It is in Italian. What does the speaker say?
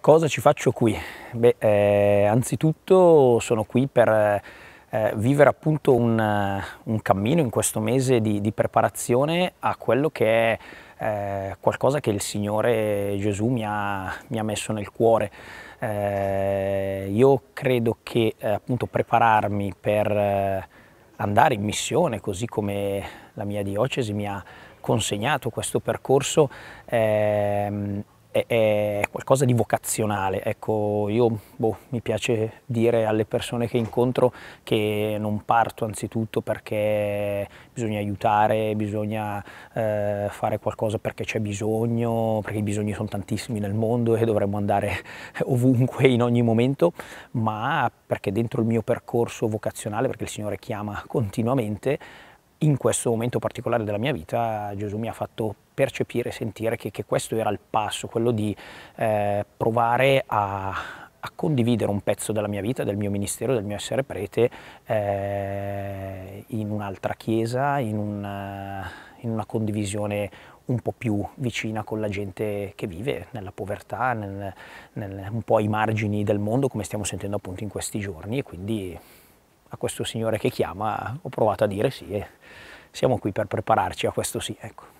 Cosa ci faccio qui? Beh, eh, anzitutto sono qui per eh, vivere appunto un, un, cammino in questo mese di, di, preparazione a quello che è eh, qualcosa che il Signore Gesù mi ha, mi ha messo nel cuore. Eh, io credo che eh, appunto prepararmi per eh, andare in missione, così come la mia diocesi mi ha consegnato questo percorso, ehm, è, è, qualcosa di vocazionale. Ecco, io boh, mi piace dire alle persone che incontro che non parto anzitutto perché bisogna aiutare, bisogna eh, fare qualcosa perché c'è bisogno, perché i bisogni sono tantissimi nel mondo e dovremmo andare ovunque in ogni momento, ma perché dentro il mio percorso vocazionale, perché il Signore chiama continuamente, in questo momento particolare della mia vita Gesù mi ha fatto percepire, sentire che, che questo era il passo, quello di eh, provare a, a, condividere un pezzo della mia vita, del mio ministero, del mio essere prete eh, in un'altra chiesa, in, un, in, una condivisione un po' più vicina con la gente che vive nella povertà, nel, nel, un po' ai margini del mondo come stiamo sentendo appunto in questi giorni e quindi a questo Signore che chiama ho provato a dire sì e siamo qui per prepararci a questo sì. Ecco.